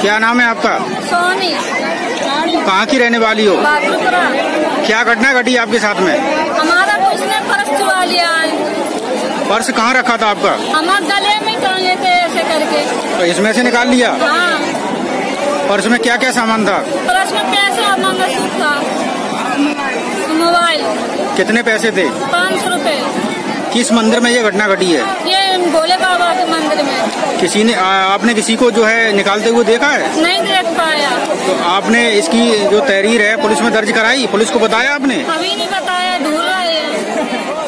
क्या नाम है आपका? सोनी। कहाँ की रहने वाली हो? क्या घटना घटी आपके साथ में? हमारा तो उसने पर्स चुरा लिया। पर्स कहाँ रखा था आपका? हमारे गले में टांगे थे ऐसे करके। तो इसमें से निकाल लिया? हाँ। पर्स में क्या क्या सामान था? पर्स में पैसा मंगलसूत्र था। मोबाइल। कितने पैसे थे? पाँच सौ रुपए। किस मंदिर में ये घटना घटी है? ये भोले बाबा के मंदिर में किसी ने आ, आपने किसी को जो है निकालते हुए देखा है? नहीं देख पाया। तो आपने इसकी जो तहरीर है पुलिस में दर्ज कराई? पुलिस को बताया आपने? अभी नहीं बताया ढूंढ रहे हैं।